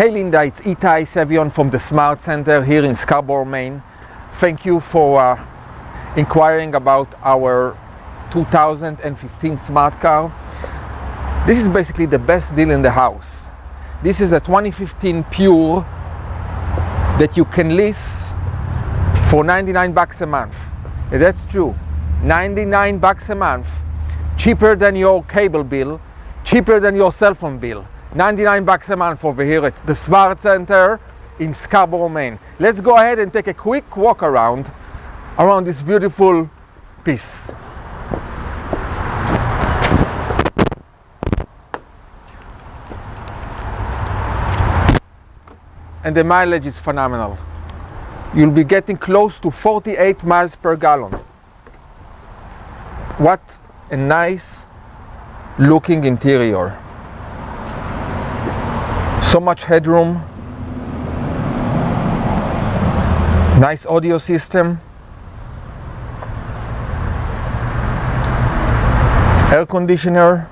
Hey Linda, it's Itay Sevion from the Smart Center here in Scarborough, Maine. Thank you for uh, inquiring about our 2015 smart car. This is basically the best deal in the house. This is a 2015 Pure that you can lease for 99 bucks a month. That's true. 99 bucks a month, cheaper than your cable bill, cheaper than your cell phone bill. 99 bucks a month over here at the Smart Center in Scarborough, Maine. Let's go ahead and take a quick walk around around this beautiful piece. And the mileage is phenomenal. You'll be getting close to 48 miles per gallon. What a nice looking interior so much headroom. Nice audio system. Air conditioner.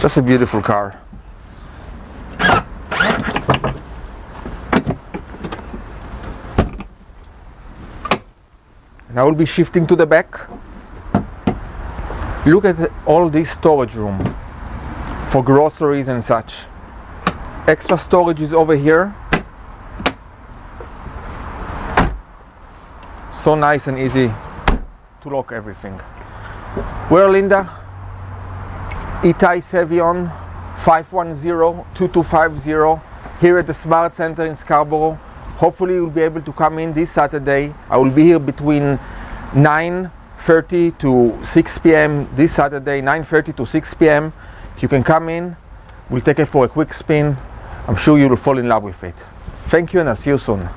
Just a beautiful car Now we'll be shifting to the back. Look at all this storage room for groceries and such. Extra storage is over here. So nice and easy to lock everything. Well, Linda, Itay Sevion 510-2250 here at the Smart Center in Scarborough hopefully you'll be able to come in this Saturday. I will be here between 9.30 to 6 p.m. this Saturday, 9.30 to 6 p.m. If you can come in, we'll take it for a quick spin. I'm sure you will fall in love with it. Thank you and I'll see you soon.